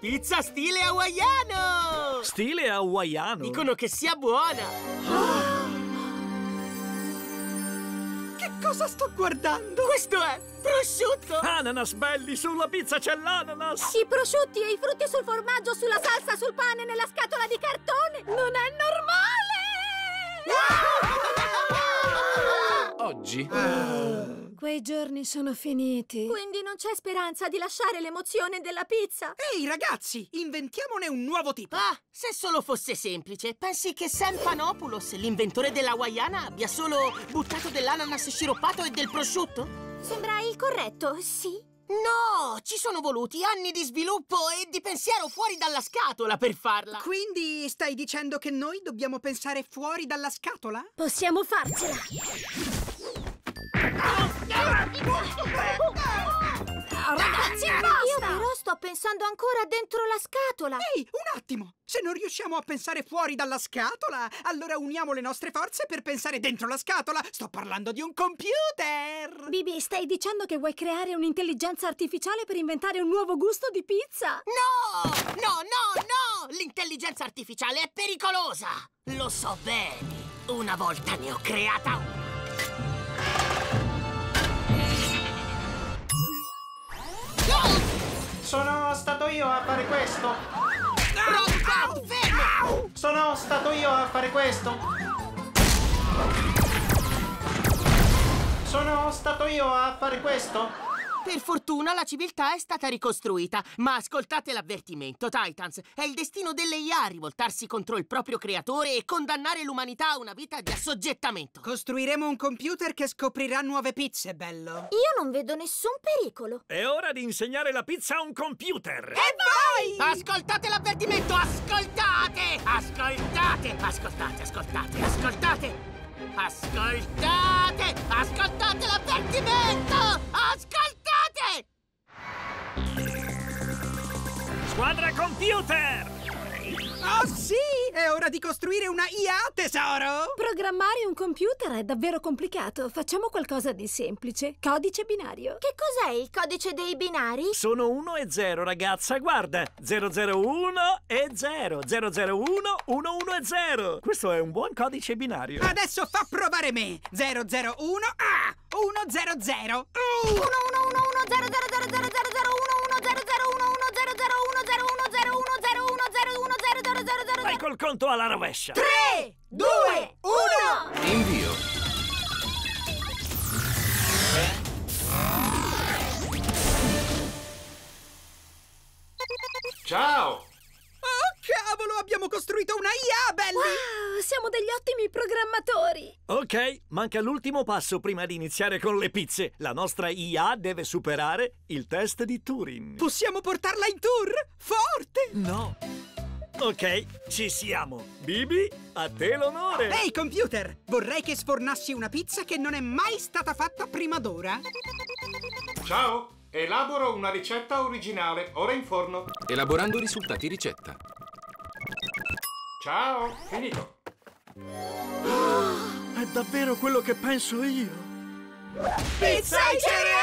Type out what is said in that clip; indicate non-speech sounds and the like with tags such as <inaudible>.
Pizza stile hawaiano! Stile hawaiano? Dicono che sia buona! <gasps> Che cosa sto guardando? Questo è prosciutto! Ananas belli, sulla pizza c'è l'ananas! I prosciutti e i frutti sul formaggio, sulla salsa, sul pane, nella scatola di cartone! Non è normale! Oggi Quei giorni sono finiti. Quindi non c'è speranza di lasciare l'emozione della pizza. Ehi ragazzi, inventiamone un nuovo tipo. Ah, se solo fosse semplice. Pensi che Sam Panopoulos, l'inventore della hawaiana, abbia solo buttato dell'ananas sciroppato e del prosciutto? Sembra il corretto, sì. No, ci sono voluti anni di sviluppo e di pensiero fuori dalla scatola per farla. Quindi stai dicendo che noi dobbiamo pensare fuori dalla scatola? Possiamo farcela. Oh, ragazzi, basta! Io però sto pensando ancora dentro la scatola. Ehi, un attimo! Se non riusciamo a pensare fuori dalla scatola, allora uniamo le nostre forze per pensare dentro la scatola. Sto parlando di un computer! Bibi, stai dicendo che vuoi creare un'intelligenza artificiale per inventare un nuovo gusto di pizza? No! No, no, no! L'intelligenza artificiale è pericolosa! Lo so bene! Una volta ne ho creata una! Sono stato io a fare questo. Robocop, fermo! Sono stato io a fare questo. Sono stato io a fare questo. Per fortuna la civiltà è stata ricostruita, ma ascoltate l'avvertimento, Titans. È il destino delle IA rivoltarsi contro il proprio creatore e condannare l'umanità a una vita di assoggettamento. Costruiremo un computer che scoprirà nuove pizze, bello. Io non vedo nessun pericolo. È ora di insegnare la pizza a un computer! E vai! Ascoltate l'avvertimento, ascoltate! Ascoltate! Ascoltate, ascoltate, ascoltate! Ascoltate! Ascoltate l'avvertimento! Ascoltate! Squadra computer! Oh sì! È ora di costruire una IA, tesoro! Programmare un computer è davvero complicato. Facciamo qualcosa di semplice. Codice binario. Che cos'è il codice dei binari? Sono 1 e 0, ragazza. Guarda, 001 e 0, 001, 11 e 0. Questo è un buon codice binario. Adesso fa provare me! 001 A 100 1 1 1 1 0 0 0 0 0 0 1 1 0 0 1 1 0 0 1 0 1 0 1 0 1 0 1 0 0 col conto alla rovescia. 3 2 1 invio. Ciao! Oh, cavolo! Abbiamo costruito una IA, belli! Wow, siamo degli ottimi programmatori. Ok, manca l'ultimo passo prima di iniziare con le pizze. La nostra IA deve superare il test di Turing. Possiamo portarla in tour? Forte! No. Ok, ci siamo. Bibi, a te l'onore. Ehi, computer! Vorrei che sfornassi una pizza che non è mai stata fatta prima d'ora. Ciao! Elaboro una ricetta originale, ora in forno. Elaborando risultati ricetta. Ciao! Finito! È davvero quello che penso io. Pizza ai cereali!